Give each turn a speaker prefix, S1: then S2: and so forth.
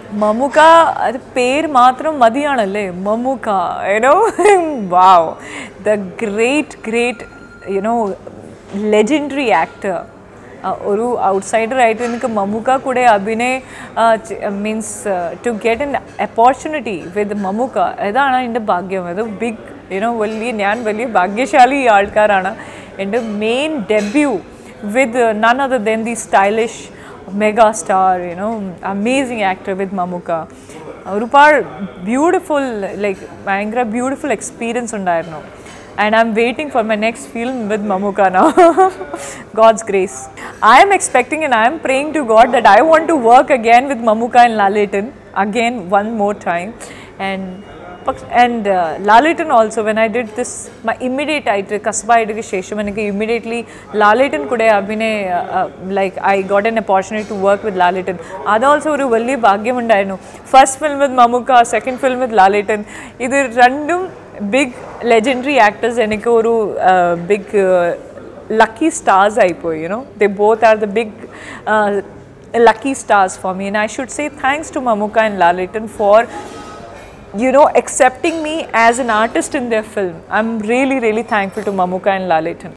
S1: മമ്മൂക്ക അത് പേര് മാത്രം മതിയാണല്ലേ Mammukka you know wow the great great you know legendary actor ഒരു ഔട്ട്സൈഡർ ആയിട്ട് എനിക്ക് മമ്മൂക്ക കൂടെ അഭിനയ means to get an opportunity with Mammukka ഇതാണ് എൻ്റെ ഭാഗ്യം അത് ബിഗ് യുനോ വലിയ ഞാൻ വലിയ ഭാഗ്യശാലി ആൾക്കാരാണ് എൻ്റെ main debut with none other than the stylish mega star, you know, amazing actor with Mammukka. Rupar, beautiful, like, like beautiful experience on ഉണ്ടായിരുന്നു and I'm waiting for my next film with Mammukka now. God's grace. I am expecting and I am praying to God that I want to work again with Mammukka and Lalettan again one more time and and uh, Lalettan also when I did this my immediate title Kasaba Idu immediately Lalettan could have been a uh, uh, like I got an opportunity to work with Lalettan that also a really bhagyam first film with Mammukka second film with Lalettan either random big legendary actors and uh, big uh, lucky stars I po, you know? They both are the big lucky stars for me. And I should say thanks to Mammukka and Lalettan for you know accepting me as an artist in their film. I'm really really thankful to Mammukka and Lalettan